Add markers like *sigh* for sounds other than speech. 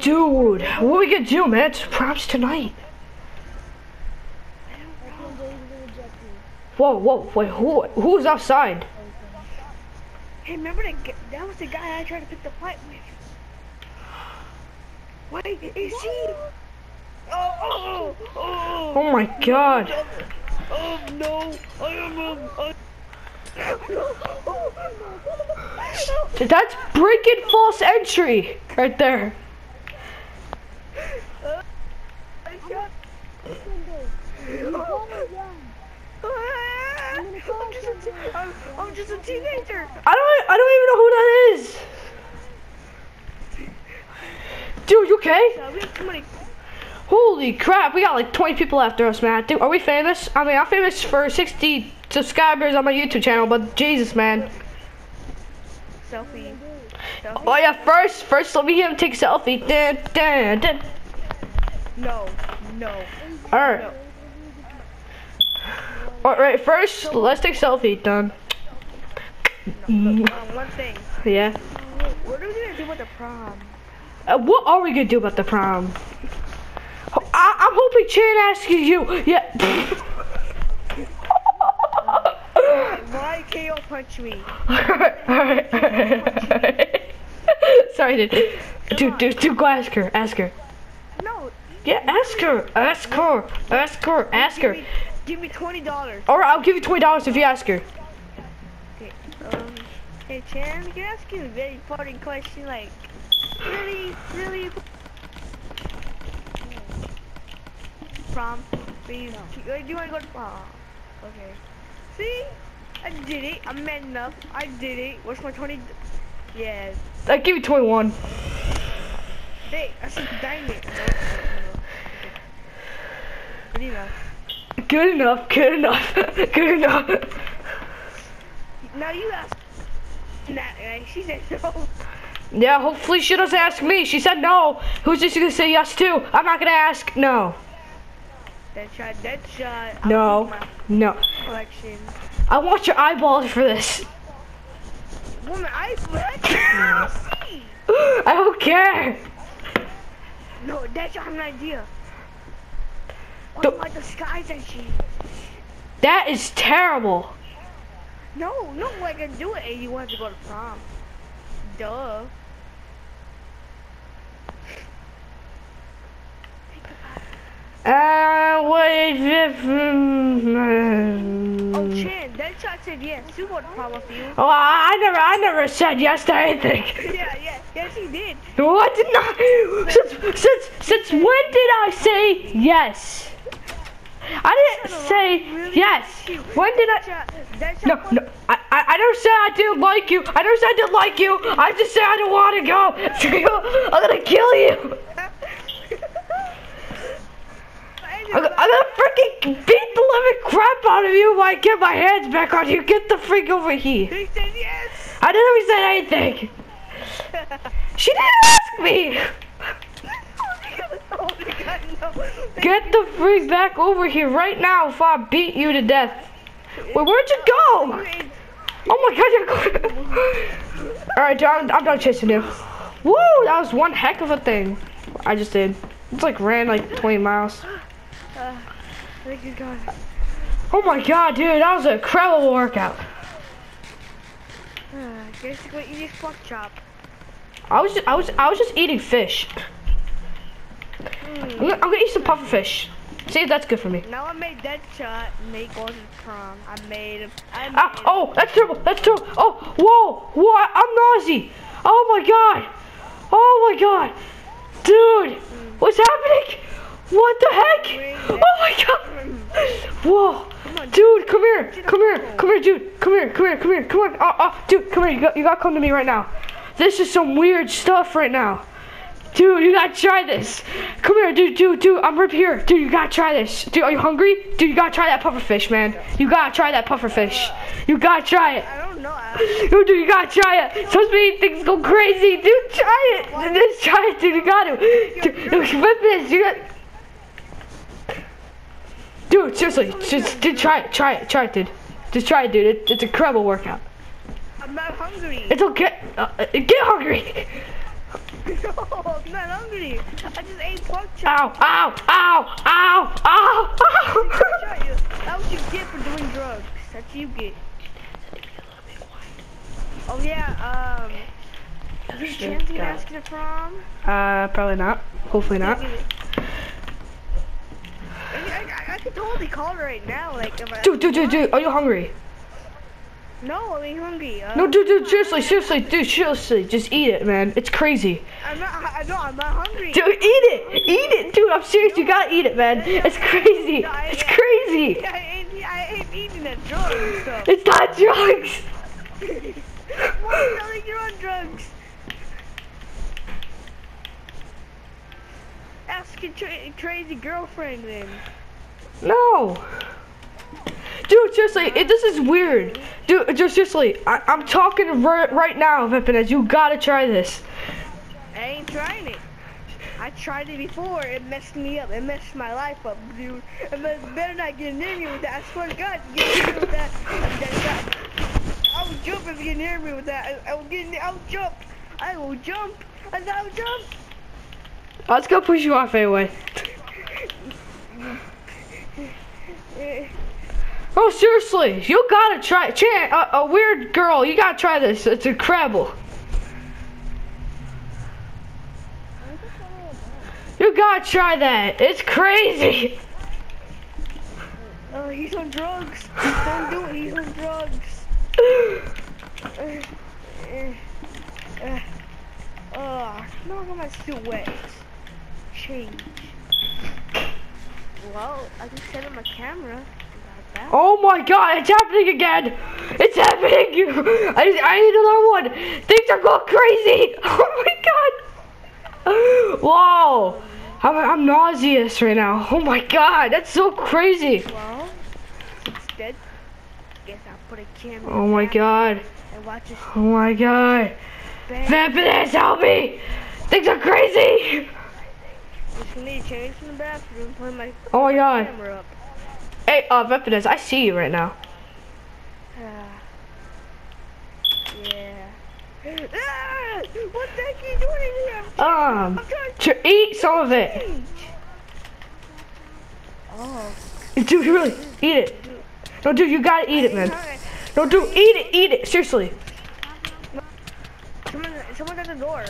Dude, what we gonna do, man? It's props tonight. Whoa, whoa, wait, who, who's outside? Hey, remember that? That was the guy I tried to pick the fight with. Wait, is he? Oh, oh, oh, Oh my god. oh no! I am um, I- That's breaking false entry right there. I shot. Oh, *laughs* oh, ah, I'm just a te- I'm, I'm just a teenager. I don't I don't even know who that is. Dude, you okay? We have too many. Holy crap, we got like 20 people after us, man. Dude, are we famous? I mean, I'm famous for 60 subscribers on my YouTube channel, but Jesus, man. Selfie. Oh yeah, first, first let me get him take a selfie. Dun, dun, dun. No, no. All right. All right, first, let's take selfie. Done. Um, one thing. Yeah. What are we gonna do with the prom? Uh, what are we gonna do about the prom? I, I'm hoping Chan asks you. Yeah. Why KO punch me? All right. *laughs* Sorry, dude. Dude, dude, dude, go ask her. Ask her. No. Yeah, ask her. Ask her. Ask her. Ask Give her. Me, give me twenty dollars. All right, I'll give you twenty dollars if you ask her. Okay. Um. Hey Chan, can I ask you a very important question? Like, really, really. Prom, please. Do you want to go to prom? Okay. See, I did it. I'm man enough. I did it. What's my twenty? Yes. I give you twenty-one. Hey, I said diamond. Good enough. Good enough. Good enough. *laughs* Good enough. Now you ask that, right? She said no. Yeah, hopefully she doesn't ask me. She said no. Who's just gonna say yes to? I'm not gonna ask. No. That shot, that shot. No. No. collection. I want your eyeballs for this. Woman, I? *laughs* I don't care. No, that shot has an idea. What Don't- about the skies and shit? That is terrible. No, no way I can do it. Hey, you want to go to prom? Duh. Uh, what if... Oh, Chan, that shot said yes. You go to prom with you. Oh, I I never, I never said yes to anything. *laughs* Yeah, yeah, yes, he did. I did not. Since, since, since when did I say yes? I didn't say yes. When did I? No, no. I, I, I never said I didn't like you. I don't say I didn't like you. I just said I don't want to go. *laughs* I'm gonna kill you. *laughs* I'm, gonna- I'm gonna freaking beat the living crap out of you if I get my hands back on you. Get the freak over here. He said yes. I never said anything. *laughs* She didn't ask me. God, *laughs* no. Get the freak back over here right now if I beat you to death. Wait, where'd you go? Oh my god, you're going. *laughs* Alright, dude, I'm, I'm done chasing you. Woo, that was one heck of a thing. I just did. It's like ran like 20 miles. Uh, I think he's. Oh my god, dude, that was a incredible workout. Uh, guess what you just chop. I was just, I was I was just eating fish. Mm. I'm gonna, I'm gonna eat some puffer fish. See if that's good for me. Now I made that shot, make to prom. I made, I ah, made, Ah, oh, that's terrible. That's terrible. Oh, whoa, whoa, I'm nausea. Oh my god. Oh my god. Dude, mm. what's happening? What the heck? Oh my god. Mm. Whoa. Dude, come here. Come here. Come here, dude. Come here. Come here. Come here. Come on. Oh, oh, dude, come here. You got, you got to come to me right now. This is some weird stuff right now. Dude, you gotta try this. Come here, dude, dude, dude. I'm right here. Dude, you gotta try this. Dude, are you hungry? Dude, you gotta try that puffer fish, man. You gotta try that puffer fish. You gotta try it. I don't know. *laughs* Dude, dude, you gotta try it. Supposed to make things go crazy. Dude, try it. Dude, Just try it, dude. You gotta. Dude, dude, flip this. You got. Dude, seriously, just, dude, try it. Try it. Try it, dude. Just try it, dude. It, it's a incredible workout. I'm not hungry. It's okay. Uh, uh, get hungry. No, I'm not hungry. I just ate pork chop. Ow, ow, ow, ow, ow, ow. That's what you get for doing drugs. That's what you get. Oh yeah, um, is there a chance you ask it from? Uh, probably not. Hopefully not. I, I, I could totally call her right now, like if I. Dude, dude, dude, dude, are you hungry? No, I ain't hungry. Uh, No, dude, dude, seriously, seriously, dude, seriously, just eat it, man. It's crazy. I'm not. I, no, I'm not hungry. Dude, eat it, eat it, dude. I'm serious. You gotta eat it, man. It's crazy. It's crazy. *laughs* I ain't, I ain't eating that drugs, so. It's not drugs. *laughs* Why are you telling you're on drugs? Ask your tra- crazy girlfriend then. No. Dude, seriously, it, this is weird. Dude, just seriously, I, I'm talking right, right now, Vipinez. You gotta try this. I ain't trying it. I tried it before. It messed me up. It messed my life up, dude. And better better not get near me with that. I swear to God, get near me with that. I'm dead shot. I will jump if you get near me with that. I, I will get. I will jump. I will jump. I I will jump. Let's go push you off anyway. Oh, seriously, you gotta try. Chan, a, a weird girl, you gotta try this. It's incredible. You gotta try that. It's crazy. Oh, he's on drugs. Don't do it. He's on drugs. Uh, uh, uh, oh, no, I'm gonna still wet. Change. Well, I just set up my camera. That. Oh my god, it's happening again. It's happening. *laughs* I, I need another one. Things are going crazy. *laughs* Oh my god. Whoa. I'm, I'm nauseous right now. Oh my god, that's so crazy. Well, instead, guess I'll put a camera. Oh my god. And watch this Oh my god. back. Vampires, help me! Things are crazy! Just need to change in the bathroom. Put my Oh my god. Hey, uh, Vampires, I see you right now. Ah. yeah. Ah! What the heck are you doing here? Um, I'm to to eat some of it. Oh. Dude, really, eat it. No, dude, you gotta eat it, man. No, dude, eat it, eat it, seriously. Someone, someone's at the door.